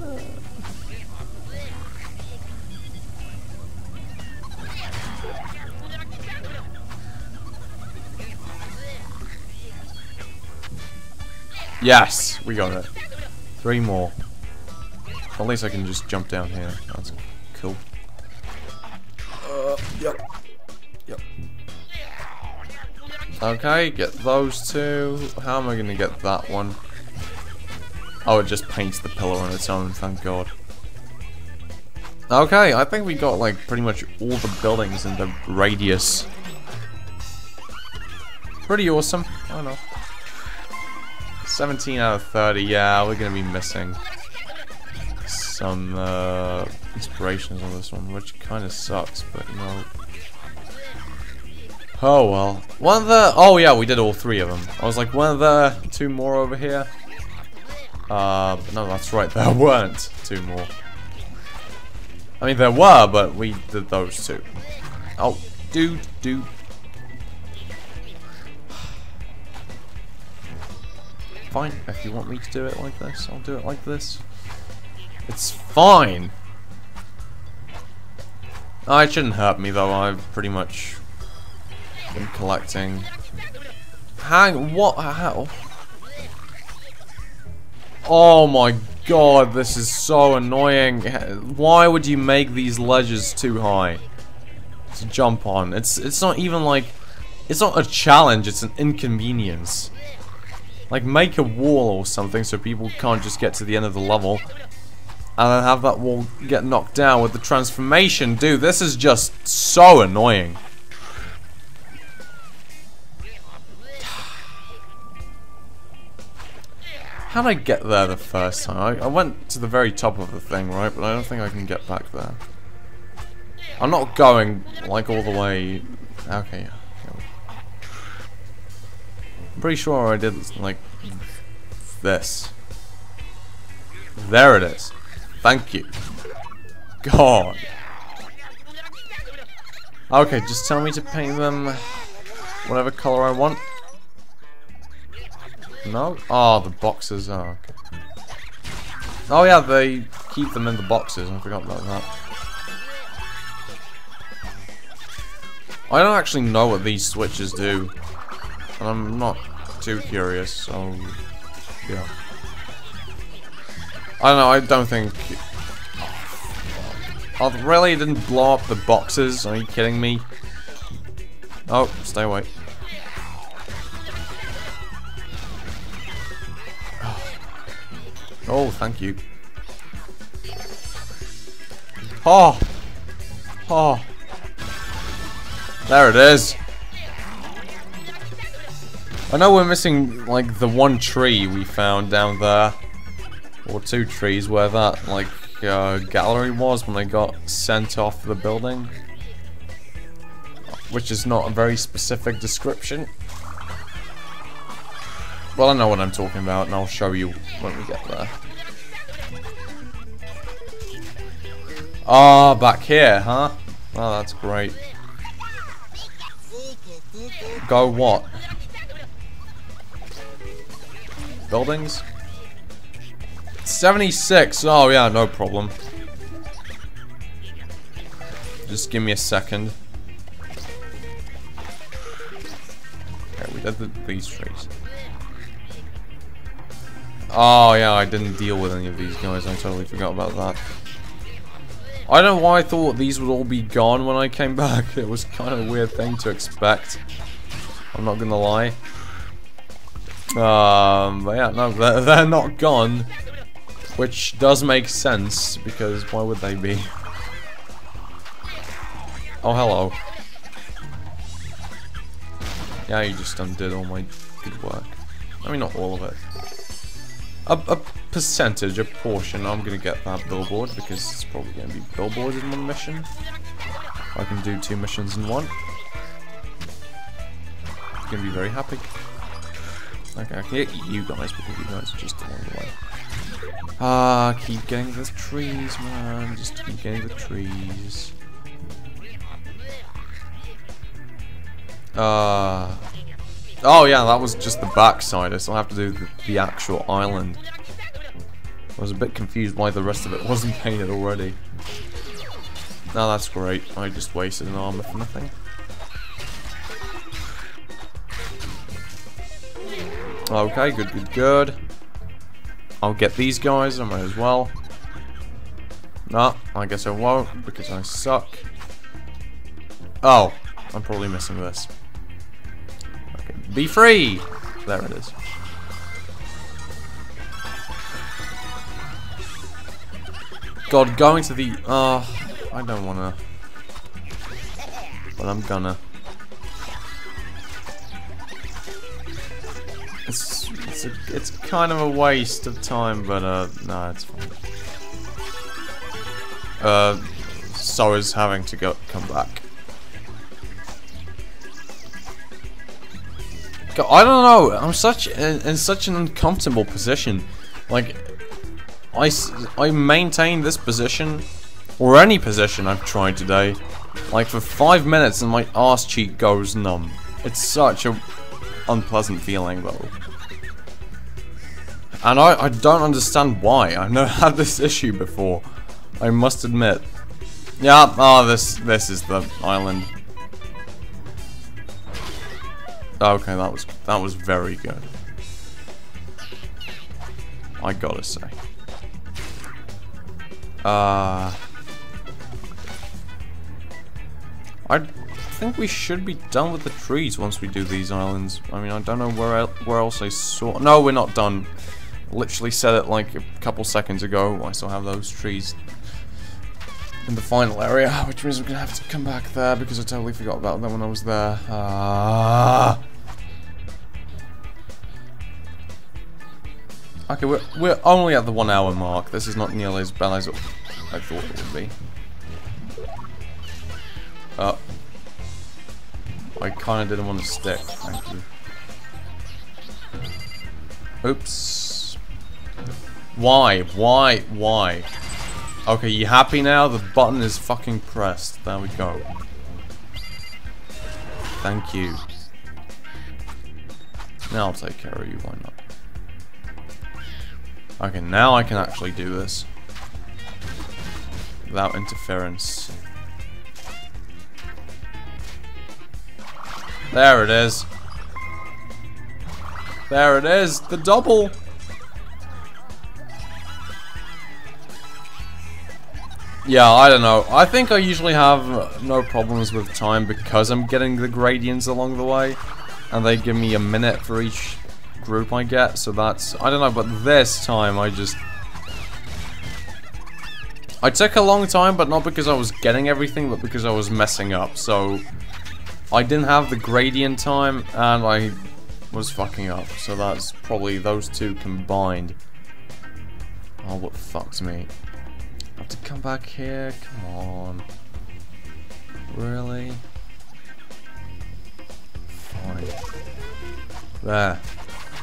Yes, we got it. Three more. At least I can just jump down here. That's cool. Uh, yep. Yep. Okay, get those two. How am I gonna get that one? Oh, it just paints the pillar on its own, thank god. Okay, I think we got like pretty much all the buildings in the radius. Pretty awesome. I don't know. 17 out of 30, yeah, we're gonna be missing some uh, inspirations on this one, which kind of sucks, but you know. Oh well. One of the. Oh yeah, we did all three of them. I was like, one of the two more over here. Uh, no, that's right, there weren't two more. I mean, there were, but we did those two. Oh, dude, dude. Fine, if you want me to do it like this, I'll do it like this. It's fine. Oh, it shouldn't hurt me though, I've pretty much been collecting Hang, what, how? Oh my god, this is so annoying. Why would you make these ledges too high to jump on? It's it's not even like it's not a challenge, it's an inconvenience. Like make a wall or something so people can't just get to the end of the level and then have that wall get knocked down with the transformation. Dude, this is just so annoying. How did I get there the first time? I, I, went to the very top of the thing, right? But I don't think I can get back there. I'm not going, like, all the way... Okay, yeah. I'm pretty sure I did, like, this. There it is. Thank you. God. Okay, just tell me to paint them whatever color I want. No? Oh, the boxes. Oh, okay. Oh yeah, they keep them in the boxes. I forgot about that. I don't actually know what these switches do. And I'm not too curious, so... Yeah. I don't know, I don't think... Oh, oh really? Didn't blow up the boxes? Are you kidding me? Oh, stay away. Oh, thank you. Oh! Oh! There it is! I know we're missing, like, the one tree we found down there. Or two trees where that, like, uh, gallery was when I got sent off the building. Which is not a very specific description. Well, I know what I'm talking about, and I'll show you when we get there. Ah, oh, back here, huh? Oh, that's great. Go what? Buildings? 76. Oh, yeah, no problem. Just give me a second. Okay, we did the, these trees. Oh, yeah, I didn't deal with any of these guys. I totally forgot about that. I don't know why I thought these would all be gone when I came back. It was kind of a weird thing to expect. I'm not gonna lie. Um, but yeah, no, they're, they're not gone. Which does make sense, because why would they be? Oh, hello. Yeah, you just undid all my good work. I mean, not all of it a, a percentage, a portion, I'm to get that billboard because it's probably to be billboards in one mission. I can do two missions in one. I'm to be very happy. Okay, I can get you guys because you guys are just along the way. Ah, keep getting the trees, man. Just keep getting the trees. Uh, Oh yeah, that was just the backside. I still have to do the, the actual island. I was a bit confused why the rest of it wasn't painted already. Now that's great. I just wasted an armor for nothing. Okay, good, good, good. I'll get these guys, I might as well. No, I guess I won't, because I suck. Oh, I'm probably missing this. Be free! There it is. God, going to the... Oh, I don't wanna... But I'm gonna. It's, it's, a, it's kind of a waste of time, but uh, no, it's fine. Uh, so is having to go come back. I don't know. I'm such in, in such an uncomfortable position. Like, I, I maintain this position, or any position I've tried today, like for five minutes and my ass cheek goes numb. It's such a unpleasant feeling though. And I, I don't understand why. I've never had this issue before. I must admit. Yeah, oh, this, this is the island. Okay, that was that was very good. I gotta say. Uh, I think we should be done with the trees once we do these islands. I mean, I don't know where el where else I saw. No, we're not done. Literally said it like a couple seconds ago. I still have those trees in the final area, which means I'm gonna have to come back there because I totally forgot about them when I was there. Uh... Okay, we're, we're only at the one hour mark. This is not nearly as bad as I thought it would be. Uh, I kinda didn't want to stick, thank you. Oops. Why? Why? Why? Okay, you happy now? The button is fucking pressed. There we go. Thank you. Now I'll take care of you, why not? Okay, now I can actually do this. Without interference. There it is. There it is, the double! Yeah, I don't know. I think I usually have uh, no problems with time because I'm getting the gradients along the way. And they give me a minute for each group I get, so that's... I don't know, but this time I just... I took a long time, but not because I was getting everything, but because I was messing up, so... I didn't have the gradient time, and I was fucking up, so that's probably those two combined. Oh, what fucked me to come back here? Come on. Really? Fine. There.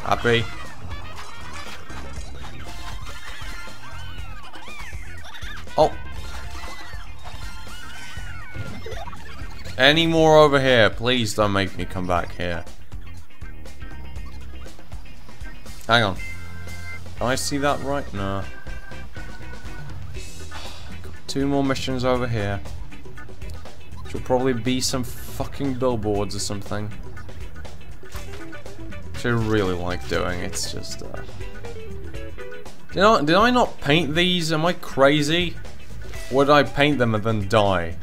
Happy? Oh! Any more over here? Please don't make me come back here. Hang on. I see that right? No. Two more missions over here. Which will probably be some fucking billboards or something. Which I really like doing, it's just, uh... Did I, did I not paint these? Am I crazy? Or did I paint them and then die?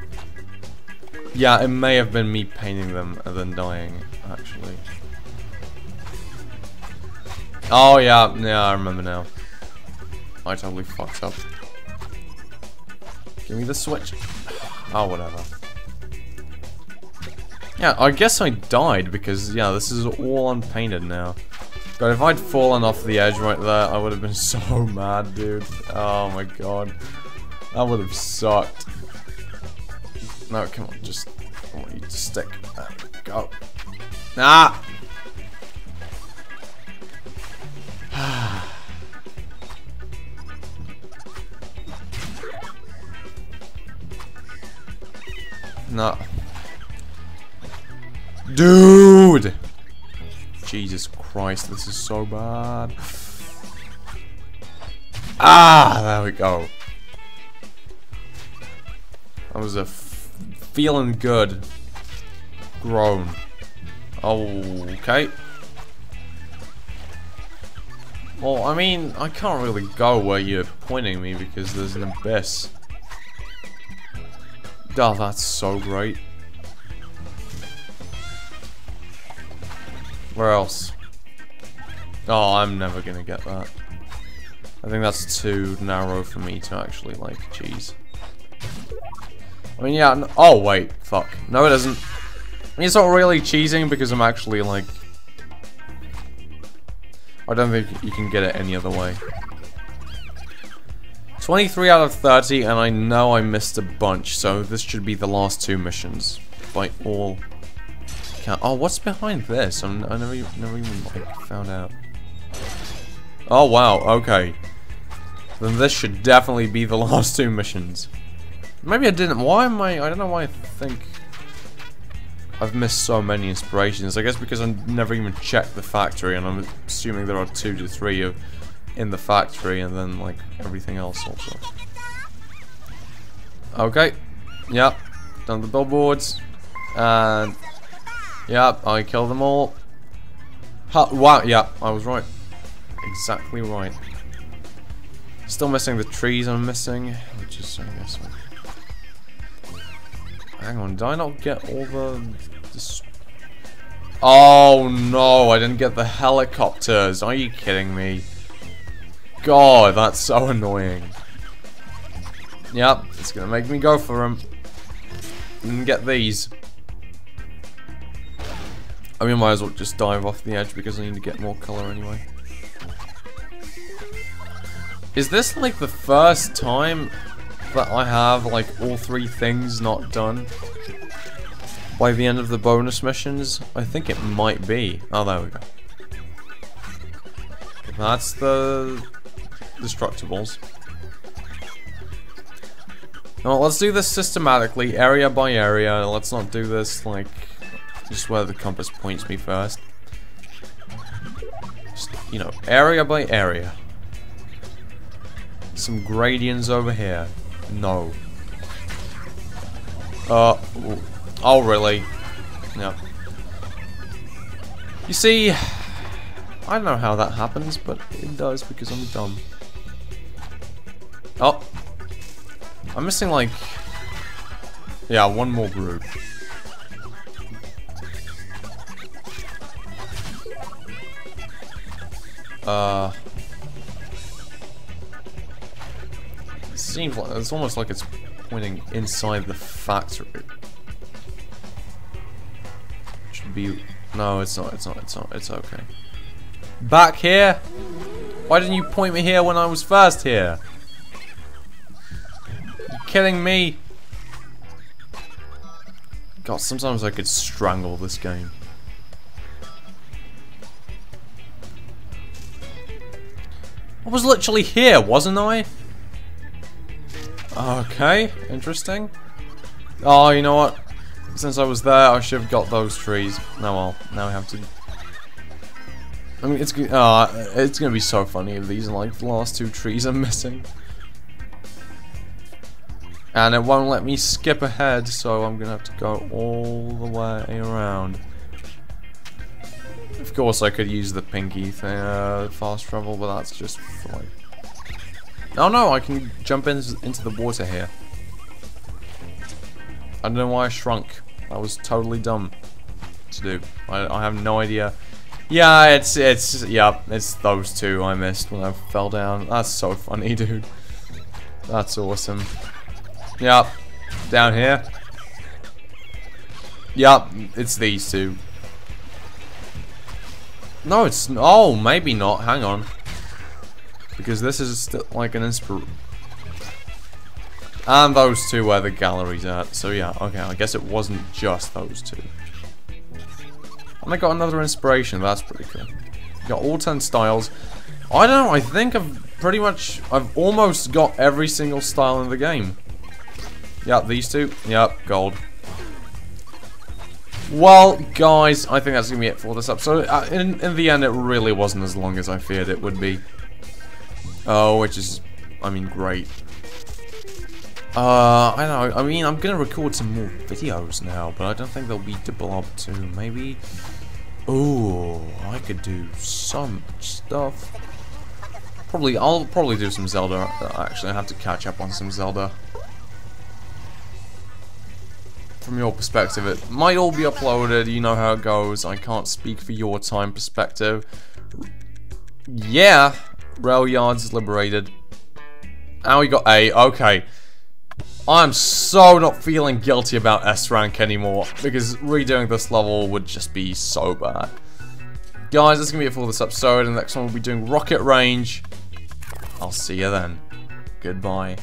Yeah, it may have been me painting them and then dying, actually. Oh yeah, yeah, I remember now. I totally fucked up. Give me the switch. Oh, whatever. Yeah, I guess I died because, yeah, this is all unpainted now. God, if I'd fallen off the edge right there, I would have been so mad, dude. Oh my god. That would have sucked. No, come on, just... I want you to stick. Go. Ah! No. Dude! Jesus Christ, this is so bad. Ah, there we go. That was a feeling good groan. Okay. Well, I mean, I can't really go where you're pointing me because there's an abyss. Oh, that's so great. Where else? Oh, I'm never gonna get that. I think that's too narrow for me to actually, like, cheese. I mean, yeah, oh, wait, fuck. No, it isn't. I mean, it's not really cheesing because I'm actually, like... I don't think you can get it any other way. 23 out of 30, and I know I missed a bunch, so this should be the last two missions. By all. Oh, what's behind this? I'm, I never, never even found out. Oh, wow, okay. Then this should definitely be the last two missions. Maybe I didn't. Why am I... I don't know why I think... I've missed so many inspirations. I guess because I never even checked the factory, and I'm assuming there are two to three of in the factory and then like everything else also. Okay. Yep. Done the billboards. And yep, I killed them all. Ha wow, yeah, I was right. Exactly right. Still missing the trees I'm missing, which is, I guess, Hang on, did I not get all the... Oh no, I didn't get the helicopters. Are you kidding me? God, that's so annoying. Yep, it's gonna make me go for them. And get these. I mean, I might as well just dive off the edge because I need to get more color anyway. Is this like the first time that I have like all three things not done by the end of the bonus missions? I think it might be. Oh, there we go. That's the destructibles. Now, let's do this systematically, area by area. Let's not do this like just where the compass points me first. Just, you know, area by area. Some gradients over here. No. Uh, oh really? No. You see, I don't know how that happens, but it does because I'm dumb. Oh. I'm missing like... Yeah, one more group. Uh... seems like it's almost like it's pointing inside the factory. Should be no, it's not. It's not. It's not. It's okay. Back here. Why didn't you point me here when I was first here? You kidding me? God, sometimes I could strangle this game. I was literally here, wasn't I? Okay, interesting. Oh, you know what? Since I was there, I should have got those trees. No, well, now I have to... I mean, it's, uh, it's gonna be so funny if these like the last two trees I'm missing. And it won't let me skip ahead, so I'm gonna have to go all the way around. Of course, I could use the pinky thing, uh, fast travel, but that's just like Oh no, I can jump in, into the water here. I don't know why I shrunk. That was totally dumb to do. I, I have no idea. Yeah, it's, it's, yeah, it's those two I missed when I fell down. That's so funny, dude. That's awesome. Yep, down here. Yep, it's these two. No, it's, oh, maybe not, hang on. Because this is still like an inspir... And those two where the gallery's at. So yeah, okay, I guess it wasn't just those two. And I got another inspiration, that's pretty cool. Got all 10 styles. I don't know, I think I've pretty much, I've almost got every single style in the game. Yep, these two. Yep, gold. Well, guys, I think that's going to be it for this episode. Uh, in, in the end, it really wasn't as long as I feared it would be. Oh, which is, I mean, great. Uh, I don't know, I mean, I'm gonna record some more videos now, but I don't think they'll be de Blob 2 Maybe, oh, I could do some stuff. Probably, I'll probably do some Zelda. Actually, I have to catch up on some Zelda. From your perspective, it might all be uploaded, you know how it goes. I can't speak for your time perspective. Yeah, Railyards liberated. Now we got A. Okay. I'm so not feeling guilty about S rank anymore because redoing this level would just be so bad. Guys, that's gonna be it for this episode, and the next one we'll be doing Rocket Range. I'll see you then. Goodbye.